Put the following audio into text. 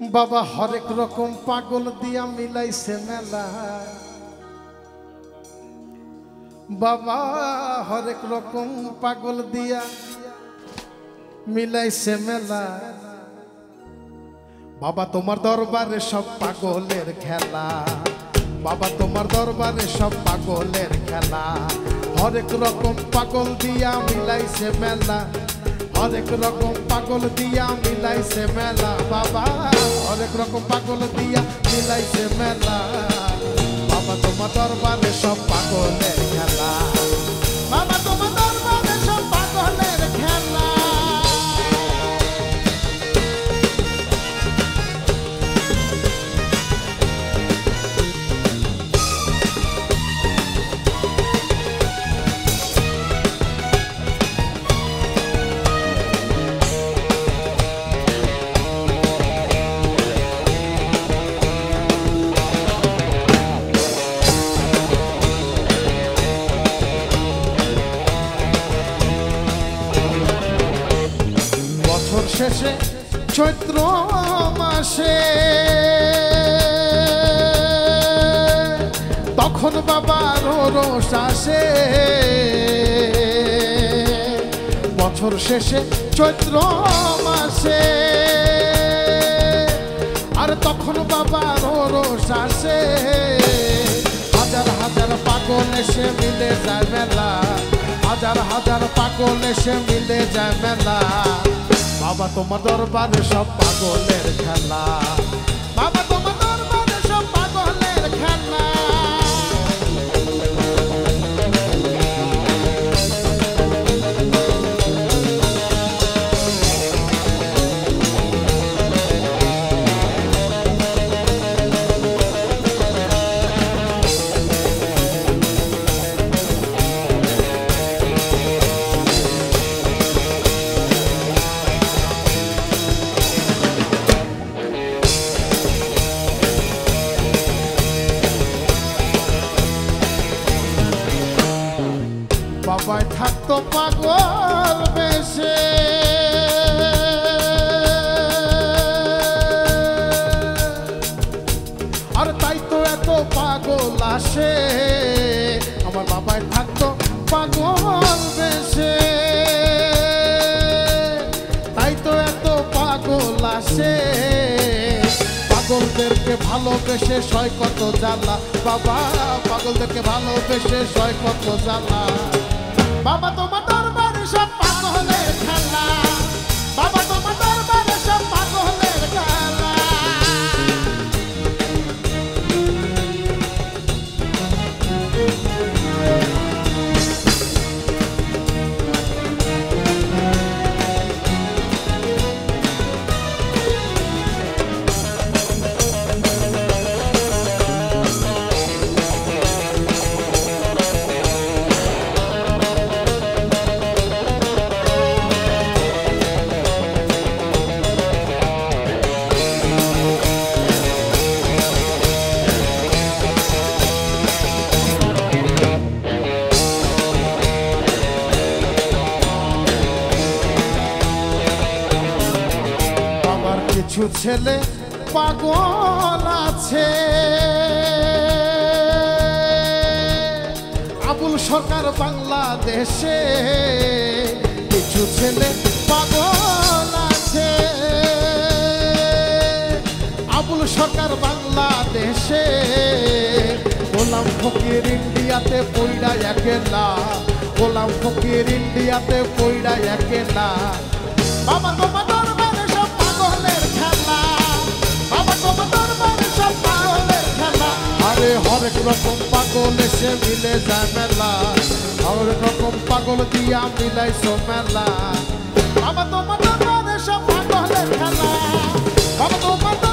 বাবা হরেক রকম পাগল দিয়া মিলাইছে মেলা। বাবা হরেক রকম পাগল দিয়া মিলাইছে মেলা। বাবা তোমার দরবারে সব পাগলের খেলা। বাবা তোমার দরবারে সব পাগলের খেলা। হরেক রকম পাগল দিয়া মিলাইছে মেলা। হরেক রকম পাগল দিয়া মিলাইছে মেলা, বাবা। অনেক রকম পাগল দিয়া মিলাইছে মেলা। বাবা, তোমার দরবারে সব পাগলের খেলা। বছর শেষে, চৈত্র মাসে। তখন বাবার রোষ আসে। বছর শেষে, চৈত্র মাসে। আর তখন বাবার রোষ আসে। হাজার হাজার পাগল এসে মিলে যায় মেলা। হাজার হাজার পাগল এসে মিলে যায় মেলা। বাবা তোমার দরবারে সব পাগলের খেলা। বাবা তোমার দরবারে সব পাগলের খেলা। বাবাই থাকতো পাগল বেশে। আর তাই তো এত পাগল আসে। আমার বাবাই থাকতো পাগল বেশে। তাই তো এত পাগল আসে। পাগলদেরকে ভালোবেসে সয় কত জ্বালা। বাবা, পাগলদেরকে ভালোবেসে সয় কত জ্বালা। বাবা তোমার দরবারে সব পাগলের খেলা। কিছু ছেলে পাগল আছে। আবুল সরকার বাংলাদেশে কিছু ছেলে পাগল আছে। আবুল সরকার বাংলাদেশে গোলাম ফকির ইন্ডিয়াতে পইড়া একেলা গোলাম ফকির ইন্ডিয়াতে পইড়া একেলা বাবা তোমার রকম পাগল এসে মিলে যায় মেলা? আর রকম পাগল দিয়া মিলাইছ মেলা। বাবা তোমার সব পাগলের খেলা। বাবা তোমার